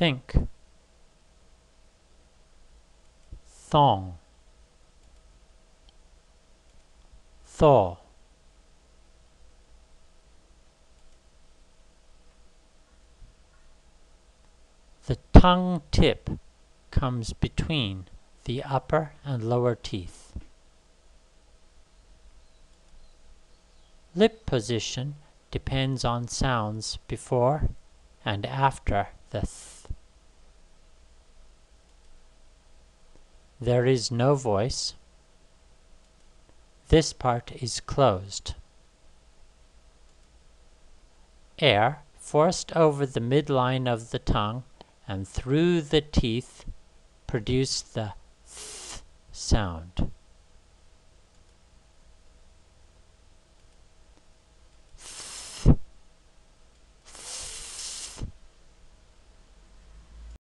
think, thong, thaw. The tongue tip comes between the upper and lower teeth. Lip position depends on sounds before and after the th. There is no voice. This part is closed. Air forced over the midline of the tongue and through the teeth produce the th sound.